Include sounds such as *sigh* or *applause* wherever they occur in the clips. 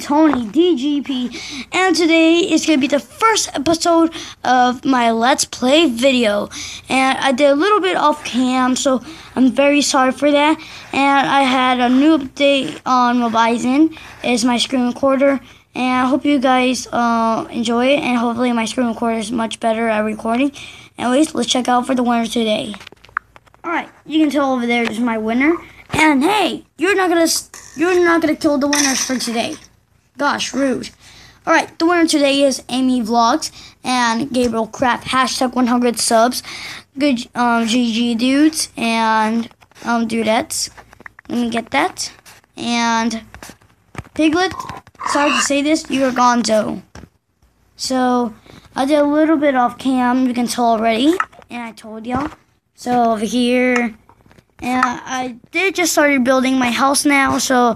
Tony DGP, and today is going to be the first episode of my Let's Play video. And I did a little bit off cam, so I'm very sorry for that. And I had a new update on Mobizen, is my screen recorder. And I hope you guys uh, enjoy it, and hopefully my screen recorder is much better at recording. Anyways, let's check out for the winner today. Alright, you can tell over there is my winner. And hey, you're not gonna you're not gonna kill the winners for today. Gosh, rude. All right, the winner today is Amy Vlogs and Gabriel Craft. Hashtag 100 subs. Good um, GG dudes and um, dudettes. Let me get that. And Piglet, sorry to say this, you're gonzo. So I did a little bit off cam, you can tell already, and I told y'all. So over here, and I did just started building my house now, so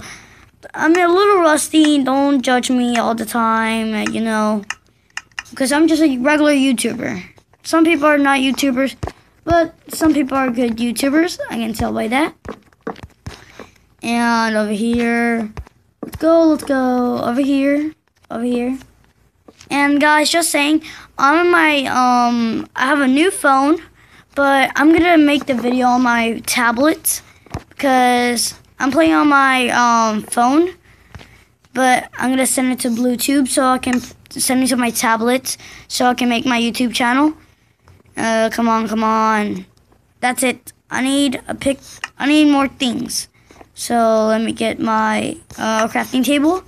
I'm a little rusty. Don't judge me all the time, you know, because I'm just a regular YouTuber. Some people are not YouTubers, but some people are good YouTubers. I can tell by that. And over here, let's go, let's go. Over here, over here. And guys, just saying, I'm on my um, I have a new phone. But I'm gonna make the video on my tablet because I'm playing on my um, phone. But I'm gonna send it to Bluetooth so I can send it to my tablet so I can make my YouTube channel. Uh, come on, come on. That's it. I need a pick. I need more things. So let me get my uh, crafting table.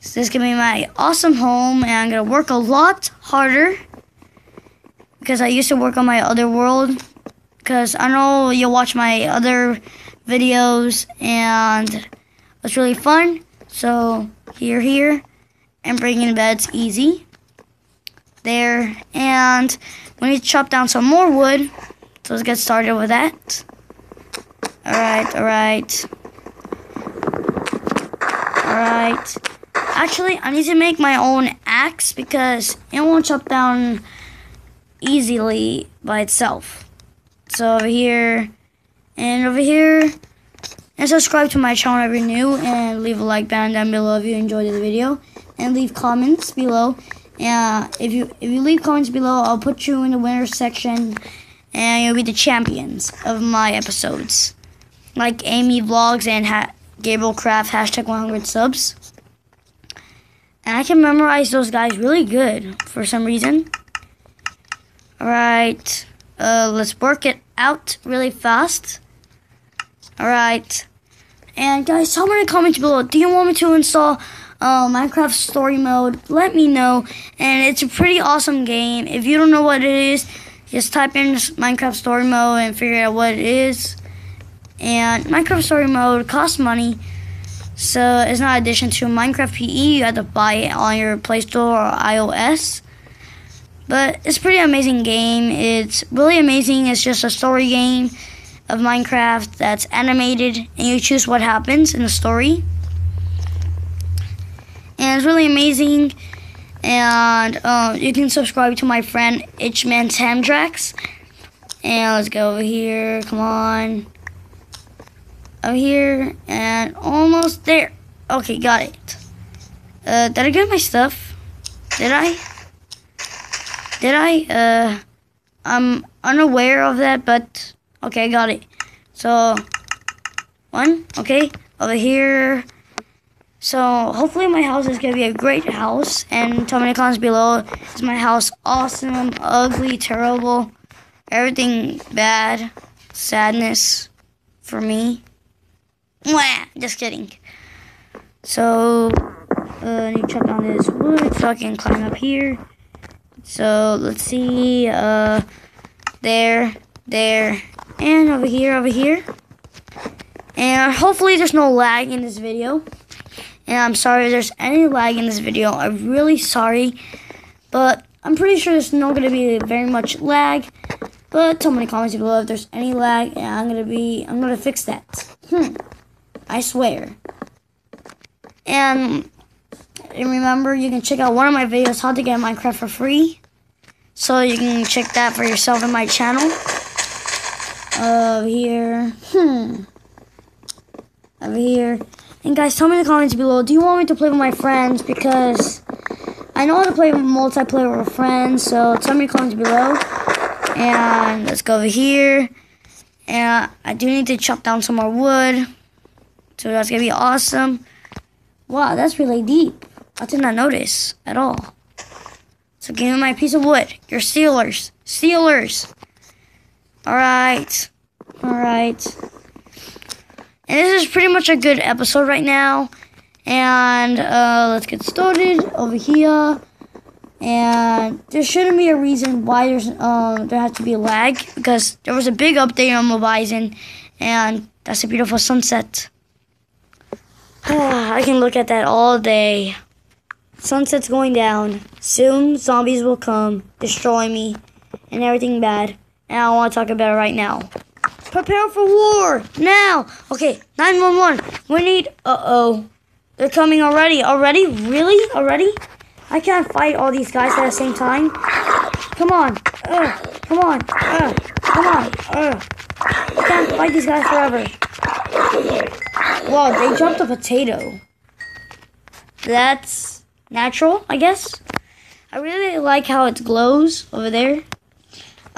So this is gonna be my awesome home, and I'm gonna work a lot harder because I used to work on my other world. Because I know you'll watch my other videos and it's really fun. So here, here, and bringing bed's easy. There, and we need to chop down some more wood. So let's get started with that. Alright, alright. Alright. Actually, I need to make my own axe because it won't chop down easily by itself. So over here and over here. And subscribe to my channel if you're new and leave a like button down below if you enjoyed the video. And leave comments below. And if you if you leave comments below, I'll put you in the winner section and you'll be the champions of my episodes. Like Amy Vlogs and ha Gabriel Craft hashtag 100 subs. And I can memorize those guys really good for some reason. Alright, uh, let's work it out really fast. Alright, and guys, tell me in the comments below, do you want me to install uh, Minecraft Story Mode? Let me know, and it's a pretty awesome game. If you don't know what it is, just type in Minecraft Story Mode and figure out what it is. And Minecraft Story Mode costs money, so it's not addition to Minecraft PE. You have to buy it on your Play Store or iOS. But it's a pretty amazing game. It's really amazing. It's just a story game of Minecraft that's animated, and you choose what happens in the story. And it's really amazing. And uh, you can subscribe to my friend Itchman Tamdrax. And let's go over here. Come on. Over here. And almost there. Okay, got it. Uh, did I get my stuff? Did I? Did I? Uh, I'm unaware of that, but okay, got it. So, one, okay, over here. So, hopefully my house is going to be a great house. And tell me in the comments below, is my house awesome, ugly, terrible, everything bad, sadness for me? Mwah, just kidding. So, uh, I need to chop down this wood so I can climb up here. So let's see, uh, there, there, and over here, over here. And hopefully there's no lag in this video. And I'm sorry if there's any lag in this video. I'm really sorry. But I'm pretty sure there's not going to be very much lag. But tell me in the comments below if there's any lag. And I'm going to be, I'm going to fix that. Hmm. I swear. And and remember, you can check out one of my videos, how to get Minecraft for free. So you can check that for yourself in my channel. Over here. Hmm. Over here. And guys, tell me in the comments below, do you want me to play with my friends? Because I know how to play multiplayer with friends, so tell me in the comments below. And let's go over here. And I do need to chop down some more wood. So that's gonna be awesome. Wow, that's really deep. I did not notice at all. So give me my piece of wood. You're Steelers. Steelers. Alright. Alright. And this is pretty much a good episode right now. And uh, let's get started over here. And there shouldn't be a reason why there's um, there has to be a lag because there was a big update on Mobizen, and that's a beautiful sunset. *sighs* I can look at that all day. Sunset's going down. Soon zombies will come, destroy me, and everything bad. And I want to talk about it right now. Prepare for war now. Okay, 911. We need. Uh oh. They're coming already. Already? Really? Already? I can't fight all these guys at the same time. Come on. Uh, come on. Uh, come on. Uh. I can't fight these guys forever. Wow, they jumped a potato. That's natural, I guess. I really like how it glows over there.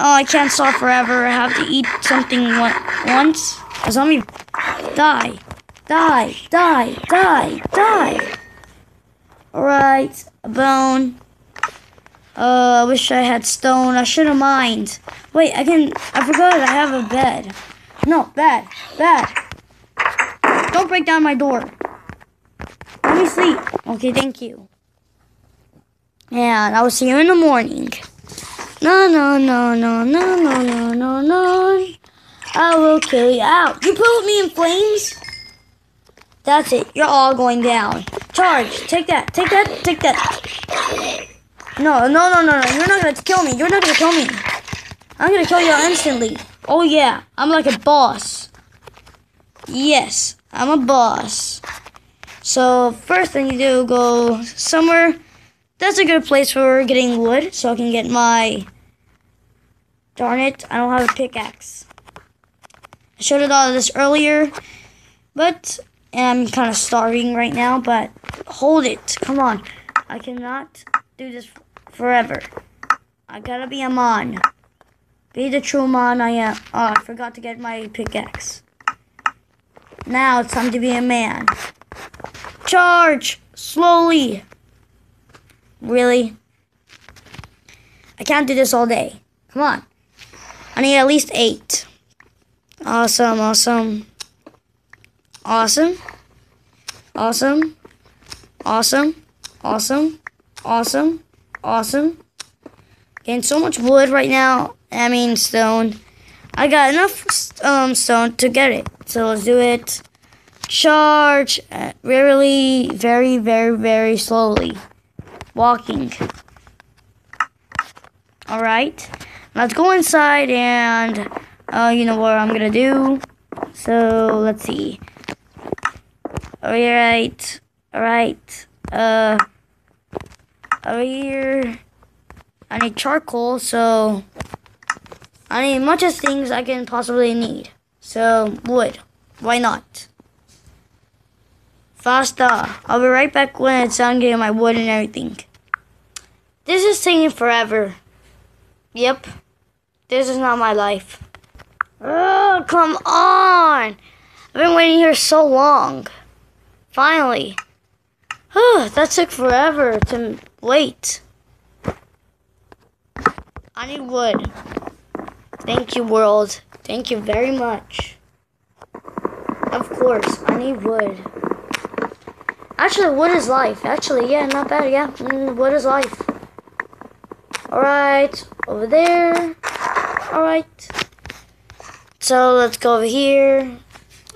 Oh, I can't stop forever. I have to eat something once. A zombie. Die. Die. Die. Die. Die. Alright. A bone. Uh, I wish I had stone. I should have mined. Wait, I can... I forgot I have a bed. No, bed. Bed. Don't break down my door. Let me sleep. Okay, thank you. And I will see you in the morning. No, no, no, no, no, no, no, no, no. I will kill you out. You put me in flames? That's it. You're all going down. Charge. Take that. Take that. Take that. No, no, no, no, no. You're not going to kill me. You're not going to kill me. I'm going to kill you instantly. Oh, yeah. I'm like a boss. Yes. I'm a boss. So first thing you do, go somewhere. That's a good place for getting wood, so I can get my. Darn it, I don't have a pickaxe. I should have thought of this earlier, but I'm kind of starving right now. But hold it, come on. I cannot do this forever. I gotta be a man. Be the true man I am. Oh, I forgot to get my pickaxe. Now it's time to be a man. Charge! Slowly! Really? I can't do this all day. Come on. I need at least eight. Awesome, awesome. Awesome. Awesome. Awesome. Awesome. Awesome. Awesome. Getting so much wood right now. I mean stone. I got enough um, stone to get it. So let's do it. Charge. Uh, really, very, very, very slowly. Walking. Alright. Let's go inside and uh, you know what I'm gonna do. So let's see. Alright. Alright. Uh over here I need charcoal, so I need much of things I can possibly need. So, wood. Why not? Faster. I'll be right back when it's done getting my wood and everything. This is taking forever. Yep. This is not my life. Oh, come on. I've been waiting here so long. Finally. Oh, that took forever to wait. I need wood. Thank you, world. Thank you very much. Of course, I need wood. Actually, wood is life. Actually, yeah, not bad. Yeah, mm, wood is life. Alright, over there. Alright. So, let's go over here.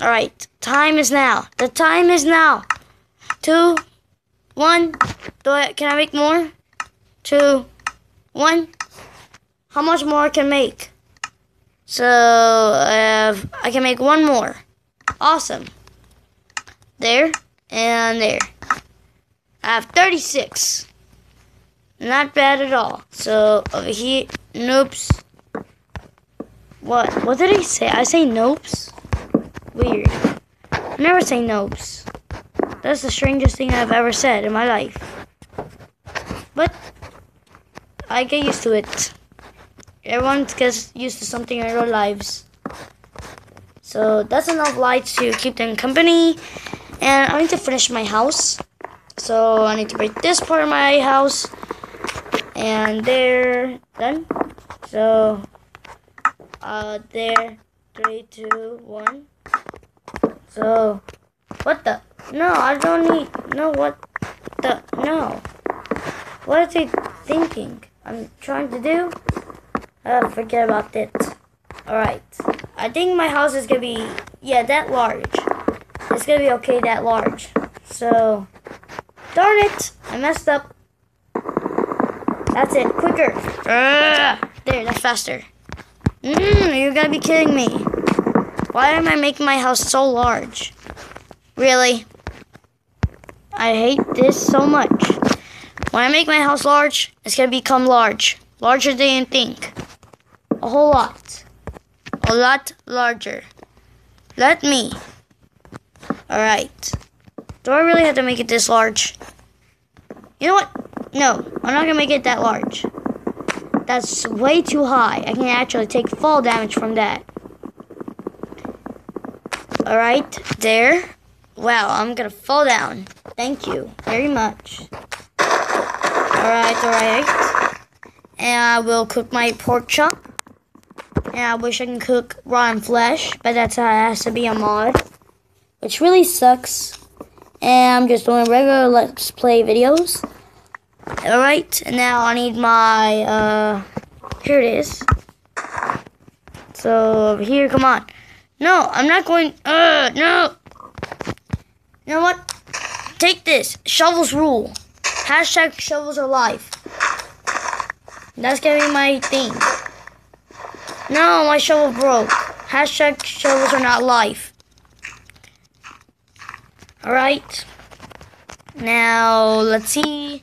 Alright, time is now. The time is now. Two, one. Do I, can I make more? Two, one. How much more I can make? So uh, I can make one more. Awesome. There and there. I have 36. Not bad at all. So over here, nope's. What? What did I say? I say nope's? Weird. I never say nope's. That's the strangest thing I've ever said in my life. But I get used to it. Everyone gets used to something in their lives. So that's enough lights to keep them company. And I need to finish my house. So I need to break this part of my house. And there, done. So, uh, there, three, two, one. So, what the? No, I don't need, no, what the, no. What is he thinking? I'm trying to do? Uh, forget about it. Alright. I think my house is gonna be, yeah, that large. It's gonna be okay that large. So, darn it, I messed up. That's it, quicker. Uh, there, that's faster. Mmm, you gotta be kidding me. Why am I making my house so large? Really? I hate this so much. When I make my house large, it's gonna become large. Larger than you think. A whole lot. A lot larger. Let me. Alright. Do I really have to make it this large? You know what? No, I'm not gonna make it that large. That's way too high. I can actually take fall damage from that. Alright, there. Wow, I'm gonna fall down. Thank you very much. Alright, alright. And I will cook my pork chop. And I wish I can cook rotten flesh, but that's how it has to be a mod. Which really sucks. And I'm just doing regular Let's Play videos. Alright, and now I need my, uh, here it is. So, here, come on. No, I'm not going, uh, no. You know what? Take this, shovels rule. Hashtag shovels are life. That's gonna be my thing. No, my shovel broke. Hashtag shovels are not life. Alright. Now, let's see.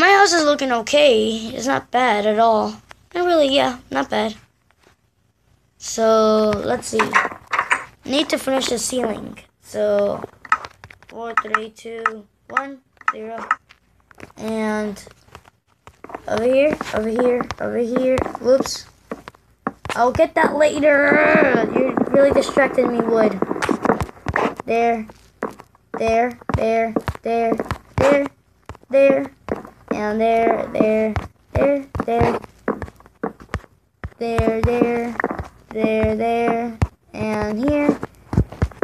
My house is looking okay. It's not bad at all. Not really, yeah, not bad. So, let's see. Need to finish the ceiling. So, four, three, two, one, zero. And over here, over here, over here. Whoops. I'll get that later. You're really distracting me, Wood. There, there, there, there, there, there, and there, there, there, there, there, there, there, there, and here,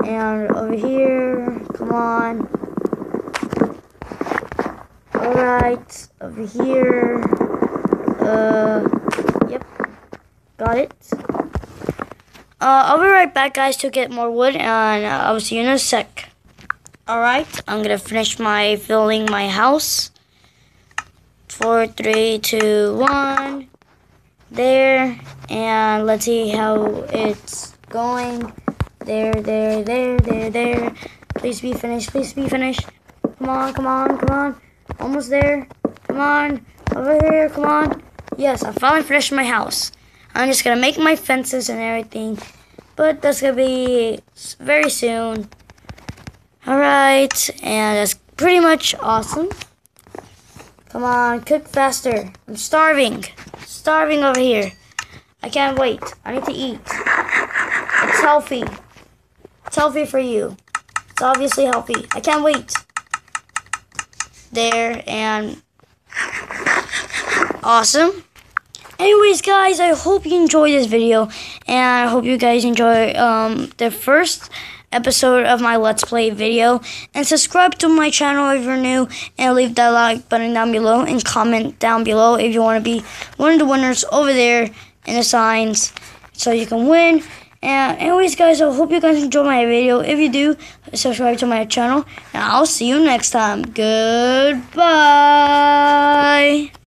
and over here. Come on. Alright, over here. Uh, yep, got it. Uh, I'll be right back, guys, to get more wood, and uh, I'll see you in a sec. Alright, I'm gonna finish my filling my house. Four, three, two, one. There, and let's see how it's going. There, there, there, there, there. Please be finished, please be finished. Come on, come on, come on. Almost there. Come on, over here, come on. Yes, I finally finished my house. I'm just gonna make my fences and everything. But that's gonna be very soon. Alright, and that's pretty much awesome. Come on, cook faster. I'm starving. Starving over here. I can't wait. I need to eat. It's healthy. It's healthy for you. It's obviously healthy. I can't wait. There, and awesome. Anyways, guys, I hope you enjoyed this video, and I hope you guys enjoy um, the first episode of my Let's Play video. And subscribe to my channel if you're new, and leave that like button down below, and comment down below if you want to be one of the winners over there in the signs, so you can win. And anyways, guys, I hope you guys enjoy my video. If you do, subscribe to my channel, and I'll see you next time. Goodbye.